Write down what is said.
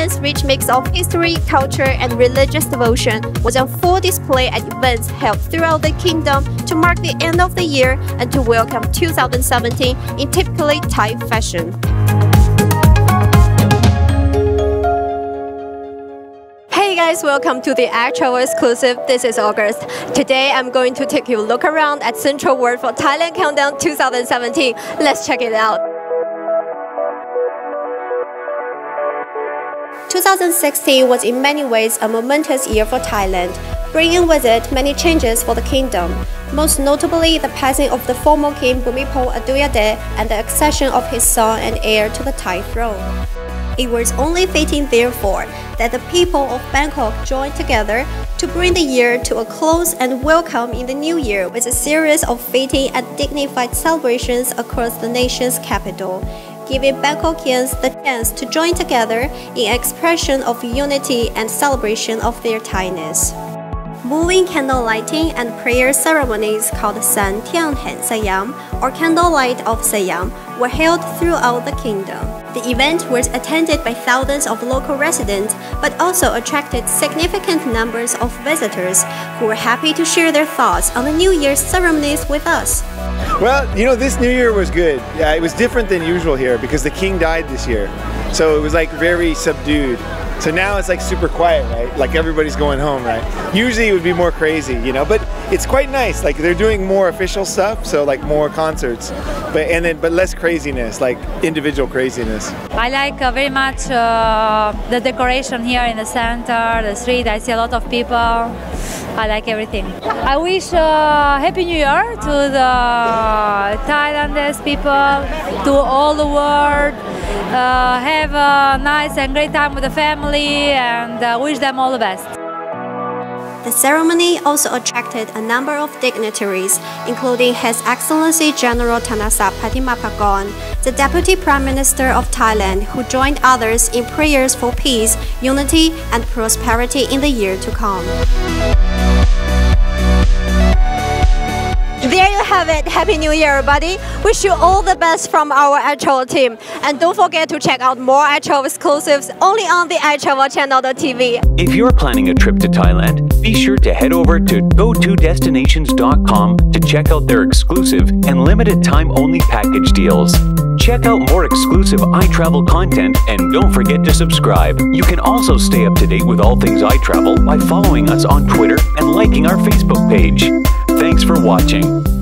Thailand's rich mix of history, culture, and religious devotion was on full display at events held throughout the kingdom to mark the end of the year and to welcome 2017 in typically Thai fashion. Hey guys, welcome to the Travel exclusive. This is August. Today I'm going to take you a look around at Central World for Thailand Countdown 2017. Let's check it out. 2016 was in many ways a momentous year for Thailand, bringing with it many changes for the kingdom, most notably the passing of the former king Bhumibol Adulyadej and the accession of his son and heir to the Thai throne. It was only fitting, therefore, that the people of Bangkok joined together to bring the year to a close and welcome in the new year with a series of fitting and dignified celebrations across the nation's capital giving Bangkokians the chance to join together in expression of unity and celebration of their Thainess. Moving candle lighting and prayer ceremonies called Sang Thien Haeng Siam or Candlelight of Siam were held throughout the kingdom. The event was attended by thousands of local residents, but also attracted significant numbers of visitors who were happy to share their thoughts on the New Year's ceremonies with us. Well, you know, this New Year was good. Yeah, it was different than usual here because the king died this year. So it was like very subdued. So now it's like super quiet, right? Like everybody's going home, right? Usually it would be more crazy, you know, but it's quite nice. Like they're doing more official stuff, so like more concerts, but and then but less craziness, like individual craziness. I like uh, very much uh, the decoration here in the center, the street. I see a lot of people. I like everything. I wish uh, Happy New Year to the Thailandese people, to all the world. Uh, have a nice and great time with the family and uh, wish them all the best. The ceremony also attracted a number of dignitaries, including His Excellency General Thanasak Patimaprakorn, the Deputy Prime Minister of Thailand, who joined others in prayers for peace, unity, and prosperity in the year to come. Have it. Happy New Year, everybody. Wish you all the best from our iTravel team. And don't forget to check out more iTravel exclusives only on the iTravel channel.tv. If you're planning a trip to Thailand, be sure to head over to go2destinations.com to check out their exclusive and limited time only package deals. Check out more exclusive iTravel content and don't forget to subscribe. You can also stay up to date with all things iTravel by following us on Twitter and liking our Facebook page. Thanks for watching.